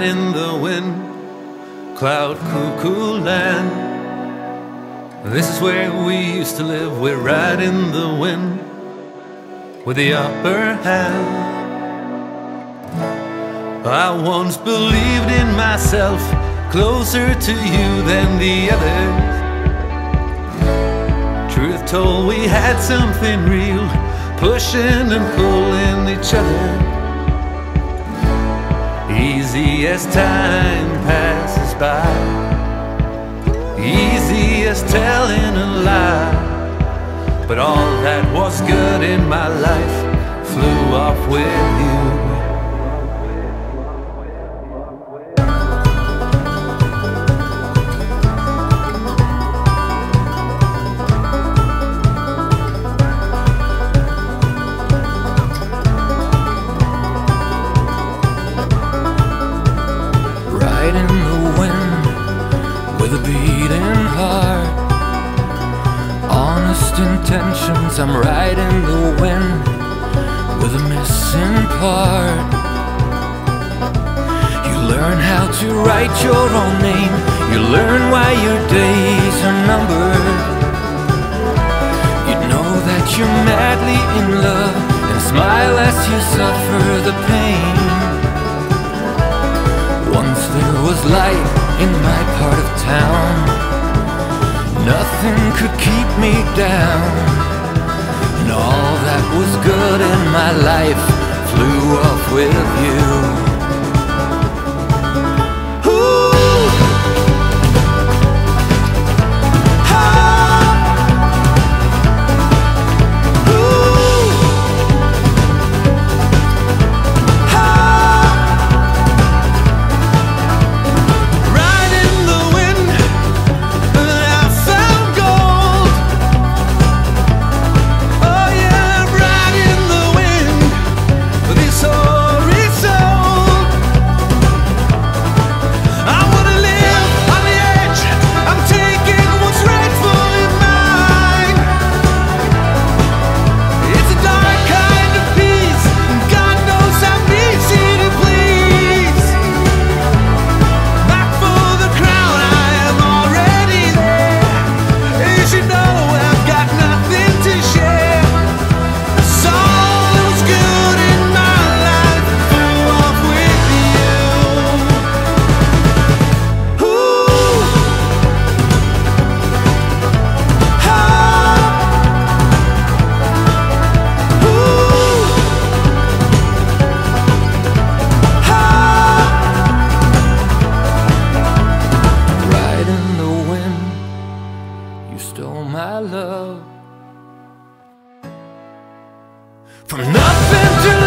in the wind, cloud cuckoo land. This is where we used to live, we're right in the wind, with the upper hand. I once believed in myself, closer to you than the others. Truth told, we had something real, pushing and pulling each other. Easy as time passes by, easy as telling a lie. But all that was good in my life flew off with you. Heart. Honest intentions, I'm in the wind with a missing part. You learn how to write your own name, you learn why your days are numbered. You know that you're madly in love and smile as you suffer the pain. Once there was light in my part of town. Nothing could keep me down. And all that was good in my life flew off with you. My love. From nothing to